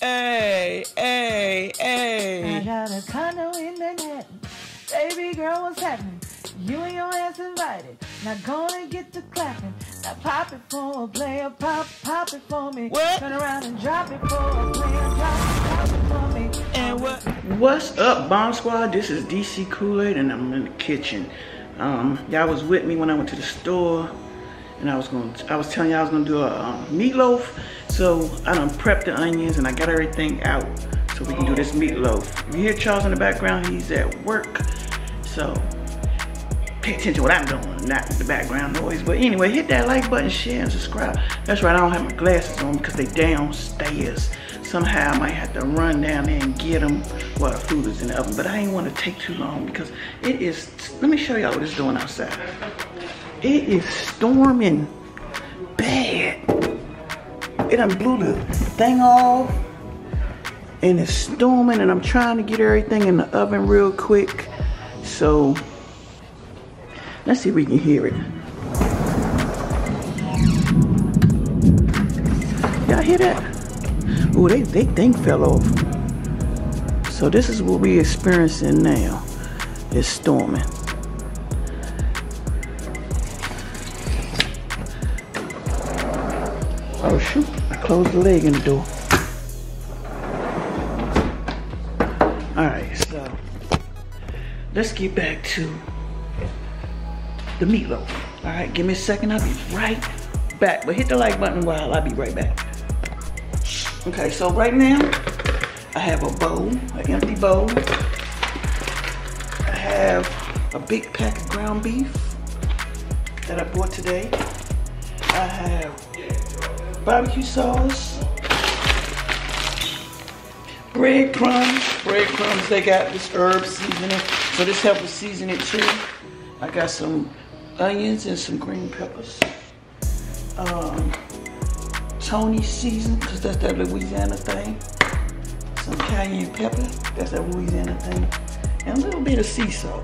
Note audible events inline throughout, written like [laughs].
Hey, hey, hey. I got a condo in Manhattan. Baby girl, what's happening? You and your ass invited. Not gonna get to clapping. Now pop it for a player, pop, pop it for me. What? Turn around and drop it for a player, drop it, drop it for me. And what? What's up, Bomb Squad? This is DC Kool-Aid, and I'm in the kitchen. Um, y'all was with me when I went to the store, and I was going. to I was telling y'all I was gonna do a um, meatloaf. So I done prepped the onions, and I got everything out so we can do this meatloaf. You hear Charles in the background? He's at work, so pay attention to what I'm doing, not the background noise. But anyway, hit that like button, share, and subscribe. That's right, I don't have my glasses on because they downstairs. Somehow I might have to run down there and get them while the food is in the oven. But I ain't want to take too long because it is, let me show y'all what it's doing outside. It is storming bad. It done blew the thing off and it's storming and I'm trying to get everything in the oven real quick. So Let's see if we can hear it. Y'all hear that? Ooh, they, they thing fell off. So this is what we experiencing now. It's storming. Oh shoot, I closed the leg in the door. Alright, so let's get back to the meatloaf. All right, give me a second. I'll be right back. But hit the like button while I'll be right back. Okay, so right now, I have a bowl, an empty bowl. I have a big pack of ground beef that I bought today. I have barbecue sauce, breadcrumbs, breadcrumbs, they got this herb seasoning, so this helps with season it too. I got some onions and some green peppers. Um, Tony season, because that's that Louisiana thing. Some cayenne pepper, that's that Louisiana thing. And a little bit of sea salt.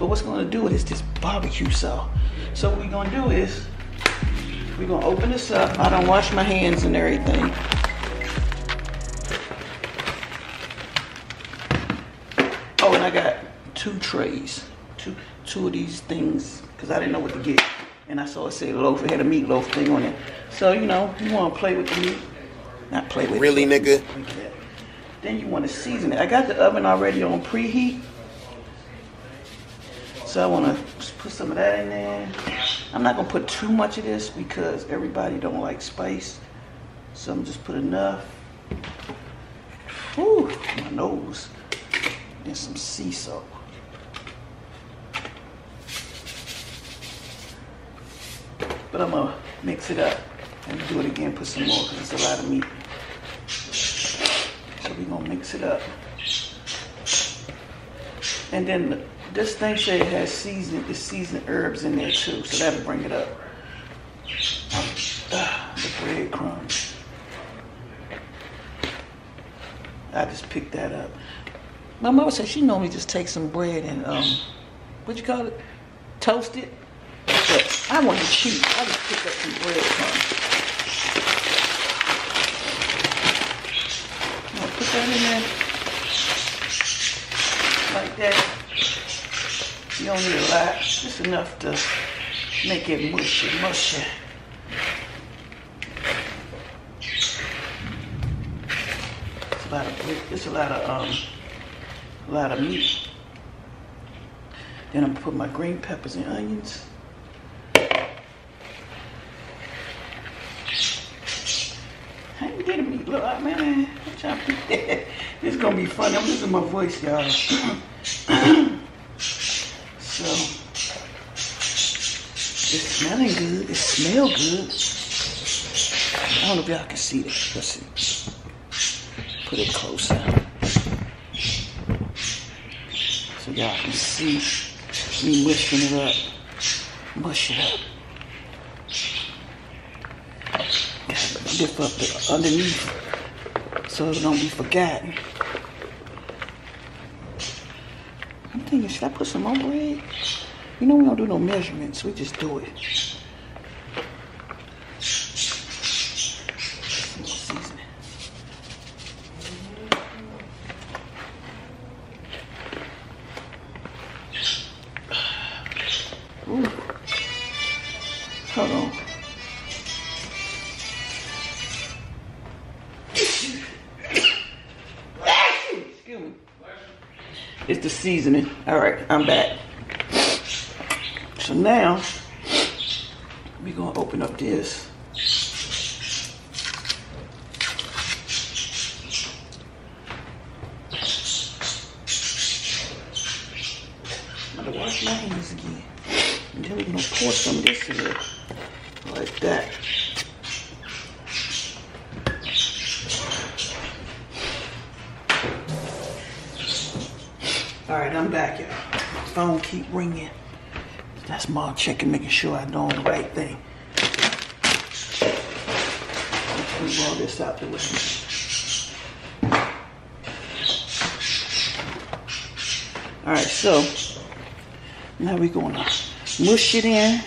But what's gonna do is this barbecue sauce. So what we're gonna do is, we're gonna open this up. I don't wash my hands and everything. Oh, and I got two trays, two, two of these things, because I didn't know what to get. And I saw it said loaf, it had a meatloaf thing on it. So, you know, you want to play with the meat. Not play with Really, it. nigga? Then you want to season it. I got the oven already on preheat. So I want to put some of that in there. I'm not going to put too much of this because everybody don't like spice. So I'm just put enough. Whew, my nose. And some sea salt. But I'm gonna mix it up and do it again, put some more because it's a lot of meat. So we're gonna mix it up. And then this thing say it has seasoned, it's seasoned herbs in there too, so that'll bring it up. Ah, the breadcrumbs. I just picked that up. My mother said she normally just takes some bread and um, what you call it, toast it. But I want to cheat. I just picked up some breadcrumbs. Put that in there like that. You don't need a lot, just enough to make it mushy, mushy. It's a lot of, it's a lot of, um, a lot of meat. Then I'm gonna put my green peppers and onions. I ain't get a meat. Look, man, I'm trying to. This is gonna be fun. I'm losing my voice, y'all. [clears throat] so, it's smelling good. It smell good. I don't know if y'all can see this. Let's see. Put it closer. So y'all can see me mushing it up. Mush it up. Gotta lift up the underneath so it don't be forgotten. I'm thinking, should I put some more bread? You know, we don't do no measurements, we just do it. Hold on. It's the seasoning. All right, I'm back. So now we're gonna open up this. I'm gonna wash my hands again. And then we're gonna pour some of this in there. Like that. All right, I'm back, y'all. Phone keep ringing. That's mom checking, making sure I'm doing the right thing. Let's move all this out the way. All right, so now we're gonna mush it in.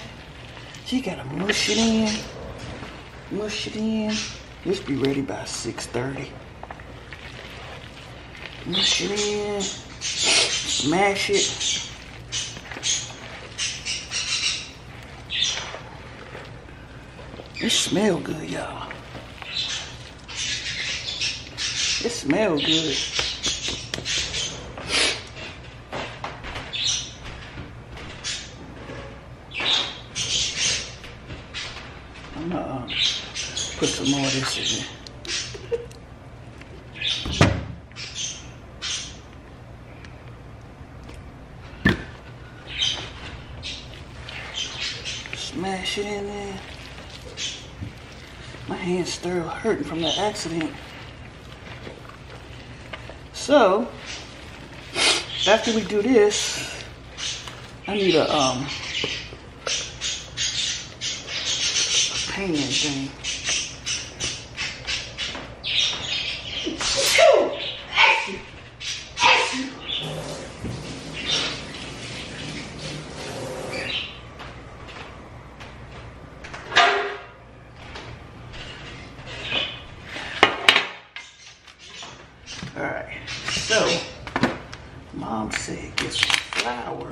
You gotta mush it in, mush it in. This be ready by 6:30. Mush it in, smash it. It smell good, y'all. It smell good. I'm gonna uh, put some more of this in. Smash it in there. Hand's still hurting from that accident. So, after we do this, I need a um pan thing. All right, so mom said get some flour.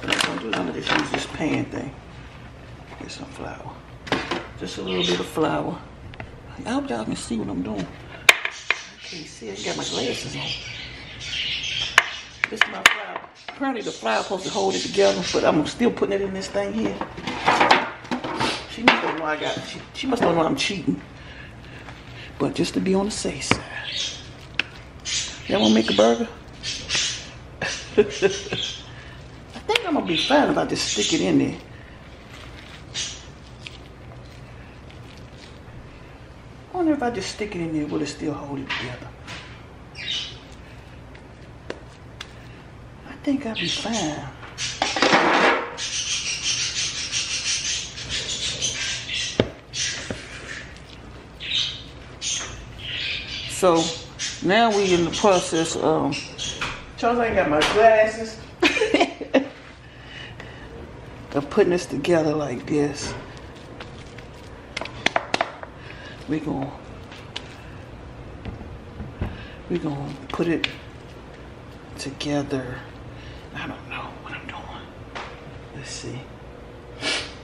What I'm gonna do is I'm gonna just use this pan thing. Get some flour. Just a little bit of flour. I hope y'all can see what I'm doing. I can't see, I got my glasses on. This is my flour. Apparently the flour supposed to hold it together, but I'm still putting it in this thing here. She must know I got, she, she must know I'm cheating. But just to be on the safe side. Y'all wanna make a burger? [laughs] I think I'm gonna be fine if I just stick it in there. I wonder if I just stick it in there, will it still hold it together? I think I'll be fine. So now we in the process of Charles ain't got my glasses. Of putting this together like this. We gonna we gonna put it together. I don't know what I'm doing. Let's see.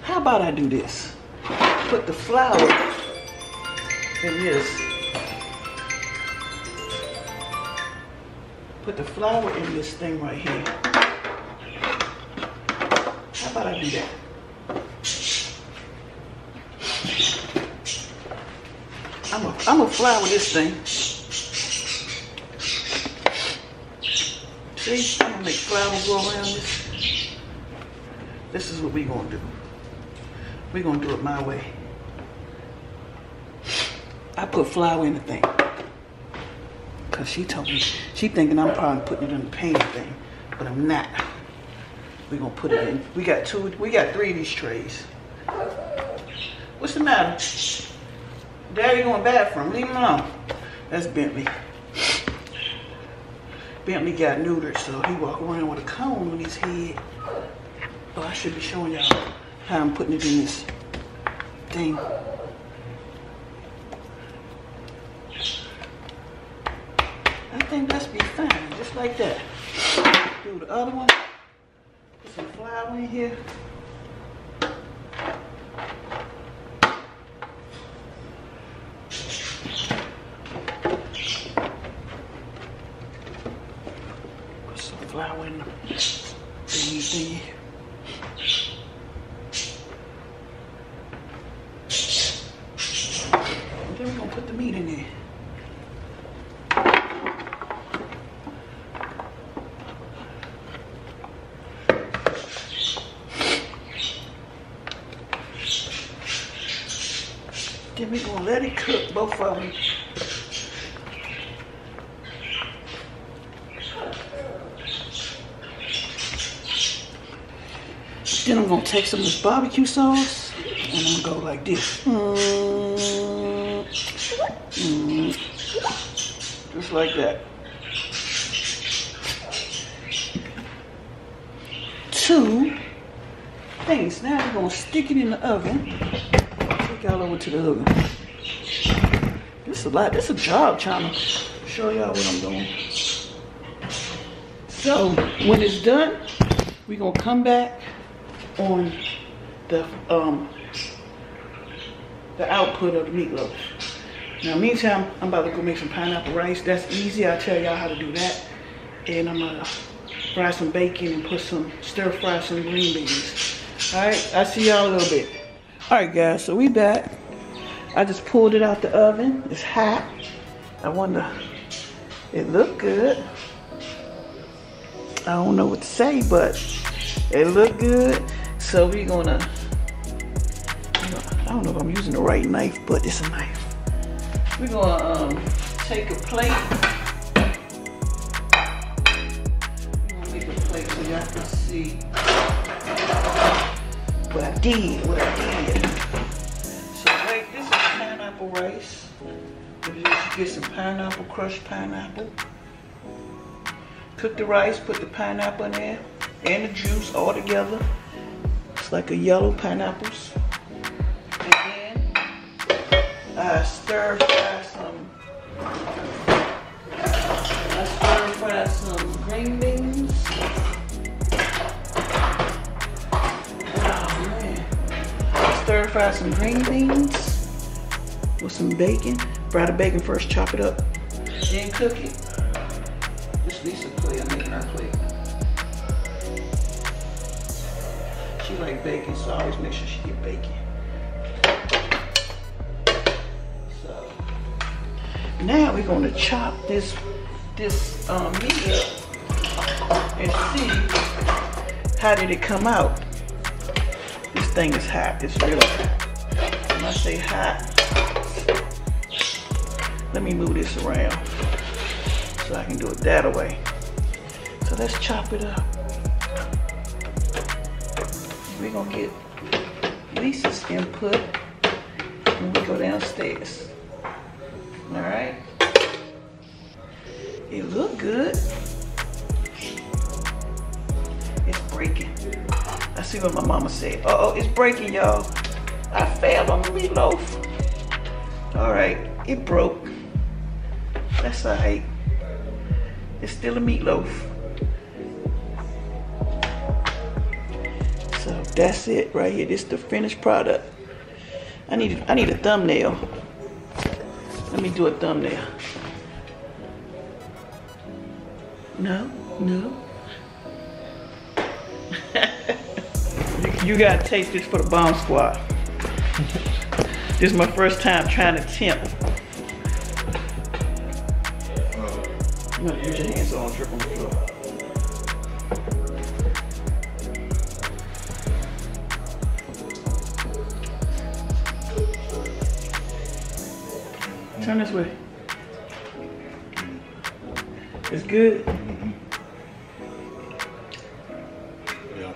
How about I do this? Put the flour in this. Put the flour in this thing right here. Vida. I'm a, I'm a flour this thing. See, I'm gonna make flour go around this. This is what we gonna do. we gonna do it my way. I put flour in the thing. Cause she told me, she thinking I'm probably putting it in the pan thing, but I'm not. We gonna put it in. We got two, we got three of these trays. What's the matter? Daddy going bathroom, leave him alone. That's Bentley. Bentley got neutered, so he walk around with a cone on his head. Oh, I should be showing y'all how I'm putting it in this thing. I think that's be fine, just like that. Do the other one. Flour in here. in the thingy thingy. Then we're gonna put the meat in there. Then we're gonna let it cook, both of them. Then I'm gonna take some of this barbecue sauce and I'm gonna go like this. Mm, mm, just like that. Two things. Now we're gonna stick it in the oven. Y'all over to the. This is a lot. This is a job trying to show y'all what I'm doing. So when it's done, we're gonna come back on the um the output of the meatloaf. Now meantime, I'm about to go make some pineapple rice. That's easy. I'll tell y'all how to do that. And I'm gonna fry some bacon and put some stir fry some green beans. Alright, I'll see y'all a little bit. Alright guys, so we back. I just pulled it out the oven. It's hot. I wonder, it looked good. I don't know what to say, but it looked good. So we're gonna, I don't know if I'm using the right knife, but it's a knife. We're gonna um, take a plate. We're gonna make a plate so y'all can see what I did, what I pineapple rice. You get some pineapple, crushed pineapple. Cook the rice, put the pineapple in there, and the juice all together. It's like a yellow pineapples. And then I stir fry some, I stir fry some green beans. Oh man. Stir fry some green beans with some bacon. Fry the bacon first, chop it up, then cook it. This Lisa I'm making her plate. She like bacon, so I always make sure she get bacon. So now we're gonna chop this this um, meat up and see how did it come out. This thing is hot. It's really hot. When I say hot, let me move this around so I can do it that way. So let's chop it up. We're gonna get Lisa's input when we go downstairs. All right. It look good. It's breaking. I see what my mama said. Uh oh, it's breaking, y'all. I failed on the meatloaf. All right, it broke. That's all right. It's still a meatloaf. So that's it right here. This is the finished product. I need I need a thumbnail. Let me do a thumbnail. No, no. you, [laughs] you gotta taste this for the bomb squad. this is my first time trying to tempt. You gotta use your hands on trip on the floor. Turn this way. It's good. Yeah.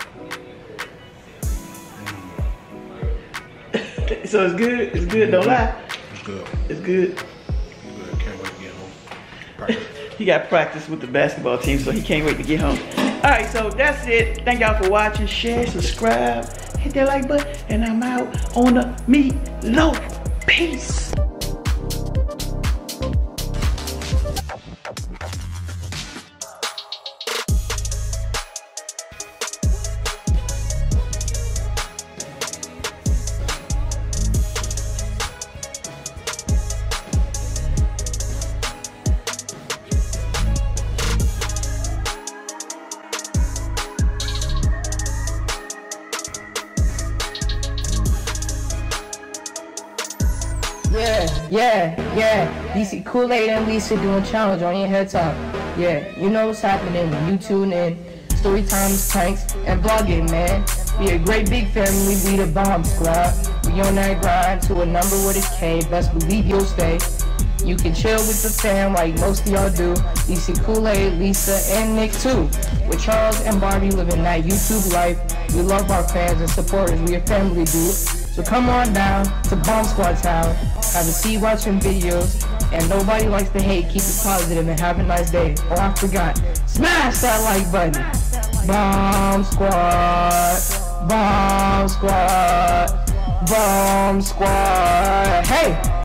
[laughs] So it's good. It's good. Don't lie. It's good. It's good. It's good. Can't wait to get home. He got practice with the basketball team, so he can't wait to get home. All right, so that's it. Thank y'all for watching. Share, subscribe, hit that like button, and I'm out on the meat loaf. Peace. Yeah, yeah. DC Kool-Aid and Lisa doing challenge on your head top. Yeah, you know what's happening when you tune in. Story times, tanks, and vlogging, man. We a great big family, we the bomb squad. We on that grind to a number with a K. Best believe you'll stay. You can chill with the fam like most of y'all do. DC Kool-Aid, Lisa, and Nick too. With Charles and Barbie living that YouTube life. We love our fans and supporters. We a family, dude. So come on down to Bomb Squad Town. Have a seat watching videos. And nobody likes to hate. Keep it positive and have a nice day. Oh, I forgot. Smash that like button. Bomb Squad. Bomb Squad. Bomb Squad. Hey!